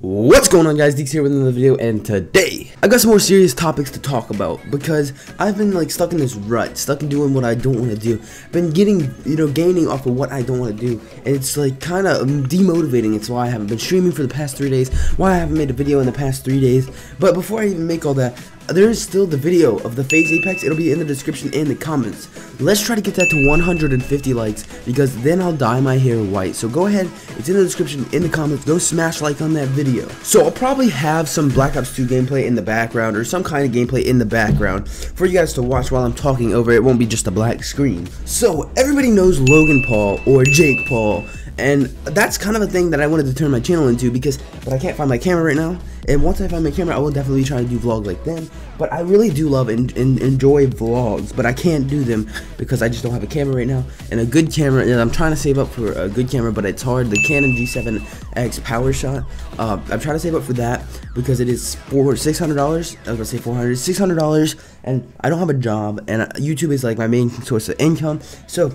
What's going on guys, Deaks here with another video and today I got some more serious topics to talk about because I've been like stuck in this rut, stuck in doing what I don't want to do. Been getting, you know, gaining off of what I don't want to do and it's like kind of demotivating. It's why I haven't been streaming for the past three days, why I haven't made a video in the past three days. But before I even make all that, there is still the video of the FaZe Apex. It'll be in the description in the comments. Let's try to get that to 150 likes because then I'll dye my hair white. So go ahead, it's in the description in the comments. Go smash like on that video. So I'll probably have some Black Ops 2 gameplay in the background or some kind of gameplay in the background for you guys to watch while I'm talking over. It won't be just a black screen. So everybody knows Logan Paul or Jake Paul and that's kind of a thing that I wanted to turn my channel into because but I can't find my camera right now. And once I find my camera I will definitely try to do vlog like them. But I really do love and, and enjoy vlogs but I can't do them because I just don't have a camera right now. And a good camera and I'm trying to save up for a good camera but it's hard. The Canon G7X PowerShot uh, I'm trying to save up for that because it is for $600 I was gonna say 400 $600 and I don't have a job and YouTube is like my main source of income. So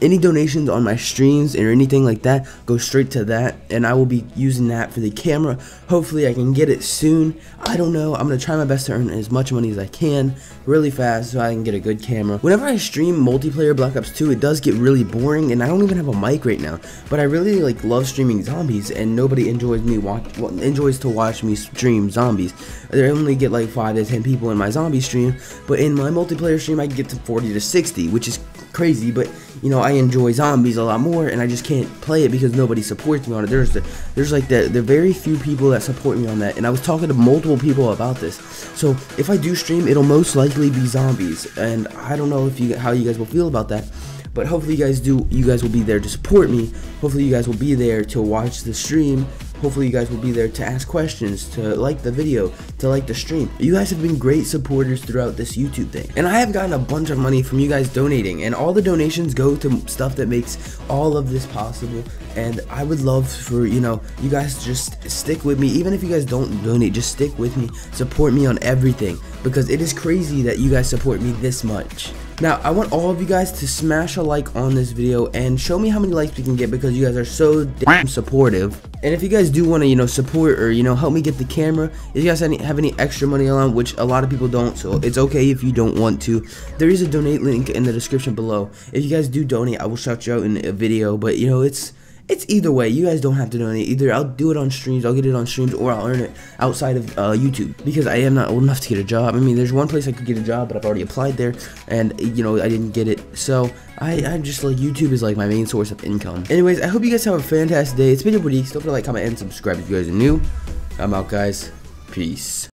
any donations on my streams or anything like that go straight to that and I will be using that for the camera. Hopefully I can get it soon. I don't know. I'm gonna try my best to earn as much money as I can really fast so I can get a good camera. Whenever I stream multiplayer Black Ops 2 it does get really boring and I don't even have a mic right now. But I really like love streaming zombies and nobody enjoys me watch enjoys to watch me stream zombies. I only get like 5 to 10 people in my zombie stream but in my multiplayer stream I get to 40 to 60 which is crazy but you know I enjoy zombies a lot more and I just can't play it because nobody supports me on it. There's the there's like the the very few people that support me on that and I was talking to multiple people about this. So if I do stream it'll most likely be zombies and I don't know if you how you guys will feel about that but hopefully you guys do you guys will be there to support me. Hopefully you guys will be there to watch the stream Hopefully you guys will be there to ask questions, to like the video, to like the stream. You guys have been great supporters throughout this YouTube thing. And I have gotten a bunch of money from you guys donating and all the donations go to stuff that makes all of this possible. And I would love for, you know, you guys just stick with me. Even if you guys don't donate, just stick with me. Support me on everything because it is crazy that you guys support me this much. Now, I want all of you guys to smash a like on this video and show me how many likes we can get because you guys are so damn supportive. And if you guys do want to, you know, support or, you know, help me get the camera, if you guys have any, have any extra money on, which a lot of people don't, so it's okay if you don't want to. There is a donate link in the description below. If you guys do donate, I will shout you out in a video, but, you know, it's it's either way. You guys don't have to donate. Either I'll do it on streams, I'll get it on streams, or I'll earn it outside of uh, YouTube because I am not old enough to get a job. I mean, there's one place I could get a job, but I've already applied there, and you know I didn't get it. So I, I'm just like YouTube is like my main source of income. Anyways, I hope you guys have a fantastic day. It's been your buddy. Don't forget to like, comment, and subscribe if you guys are new. I'm out, guys. Peace.